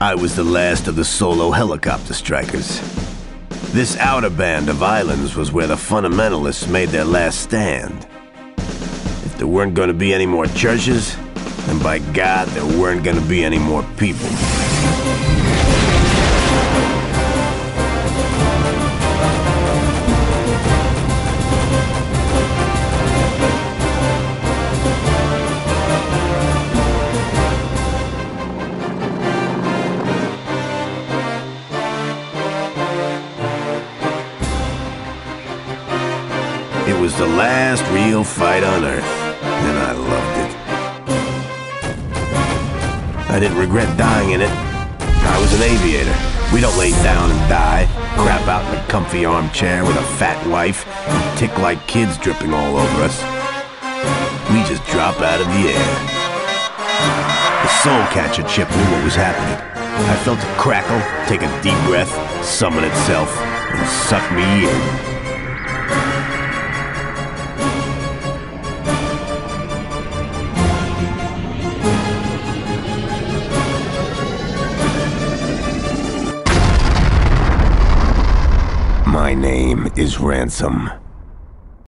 I was the last of the solo helicopter strikers. This outer band of islands was where the fundamentalists made their last stand. If there weren't going to be any more churches, then by God, there weren't going to be any more people. It was the last real fight on Earth, and I loved it. I didn't regret dying in it. I was an aviator. We don't lay down and die, crap out in a comfy armchair with a fat wife, and tick like kids dripping all over us. We just drop out of the air. The soul catcher chip knew what was happening. I felt it crackle, take a deep breath, summon itself, and suck me in. My name is Ransom.